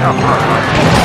Oh.